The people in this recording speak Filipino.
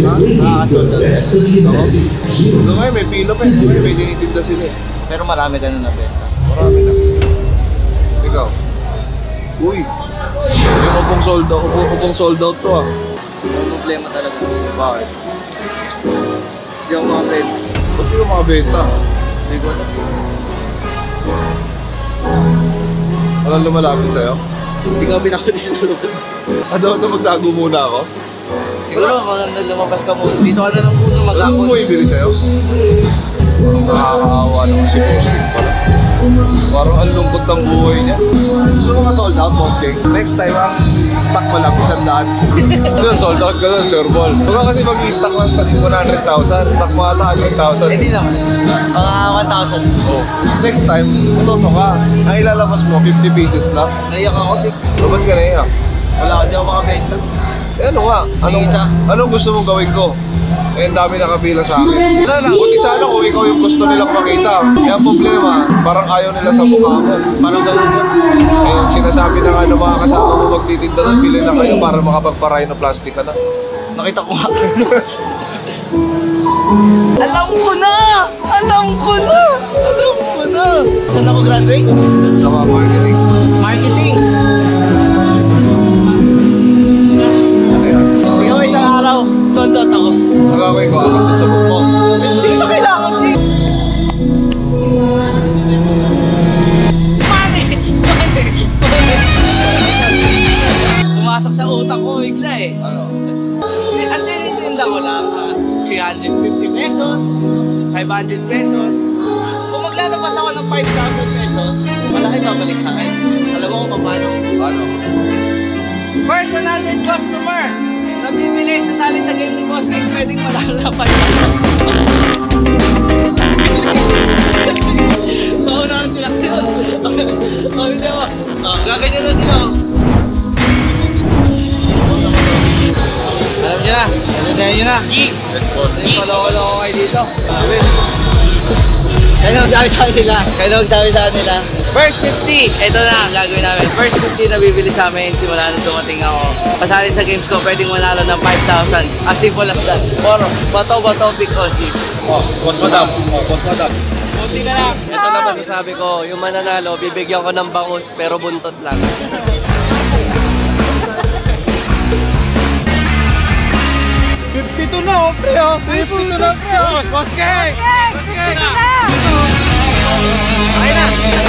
Nakakasold out. Ako? Hanggang ngayon may pila pa eh. Hanggang ngayon may tinitinda sila eh. Pero marami ka na nabenta. Marami na. Ikaw? Uy! Yung upong sold out, upong, upong sold out to ah. Ang problema talaga. Bakit? Hindi ako makabenta. Ba't di ka makabenta? Hindi ko alam. Walang lumalapit sa'yo? Hindi ko pinakot sa lumabas. Ano, ano magtago muna ako? Siguro maganda lumabas ka muna. Dito ka na lang muna Ano mag-ako. mo ibili sa'yo? Parang nakakaawa naman si Boss King pala. Parang ang lungkot ng buhay niya. Gusto mo nga sold out, Boss King? Next time, ang stock mo lang, isang daan. So, sold out ka doon, Sir Ball. Huwag ka kasi mag-stock lang sa 100,000. Stock mo ata 100,000. Hindi naman. Mga 1,000. Oh. Next time, matoto ka. Ang ilalabas mo, 50 pieces lang. Naiyak ako kasi So, ba't ka naiyak? Wala ka, di ako makabenta. Eh, ano nga? Anong, May isa. anong gusto mong gawin ko? Eh, ang dami nakapila sa akin. Wala lang. Buti sana kung ikaw yung gusto nilang makita. Kaya problema, parang ayaw nila sa mukha mo. Parang ganun yun. Eh, sinasabi na nga ng mga kasama mo magtitinda ng bili na kayo para makapagparay na plastic ka na. Nakita ko nga. Alam ko na! Alam ko na! Alam ko na! Saan ako graduate? Sa mga. Marketing. Pumasok sa utak ko bigla eh. Ano? At tinitinda ko lang, ah, 350 pesos, 500 pesos. Kung maglalabas ako ng 5,000 pesos, malaki babalik sa akin. Alam mo kung paano? Ano? First 100 customer na bibili sa sali sa game ni Boss King, pwedeng manalo Niyo na. Yes, boss. Yung paloko-loko kayo dito. Sabi. Kaya magsabi sa kanila. Kaya magsabi sa kanila. First 50. Ito na ang gagawin namin. First 50 na bibili sa amin simula nung dumating ako. Pasali sa games ko, pwedeng manalo ng 5,000. As simple as that. Or, bato-bato, pick on team. Oh, boss madam. Oh, boss madam. Kunti na lang. Ito lang masasabi ko, yung mananalo, bibigyan ko ng bangus pero buntot lang. Okay. Na.